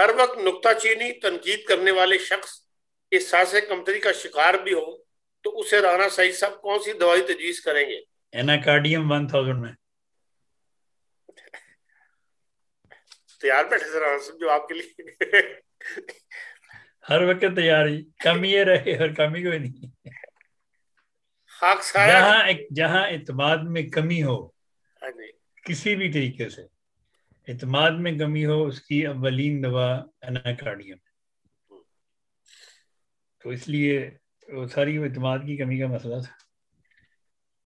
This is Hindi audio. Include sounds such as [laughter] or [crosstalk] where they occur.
हर वक्त नुकताचीनी तनकीद करने वाले शख्स इस से कमतरी का शिकार भी हो तो उसे राना सही साहब कौन सी दवाई तजवीज करेंगे? एनाकार्डियम वन थाउज़ेंड में। [laughs] तैयार बैठे थे राना साहब जो आपके लिए। [laughs] हर वक्त तैयारी कमी ये रहे और कमी कोई नहीं। जहाँ जहाँ इतमाद में कमी हो हाँ किसी भी तरीके से। इतमाद में कमी हो उसकी अवलीन दवा एनाकार्डियम। तो इसलिए वो सारी इतमाद की कमी का मसला था।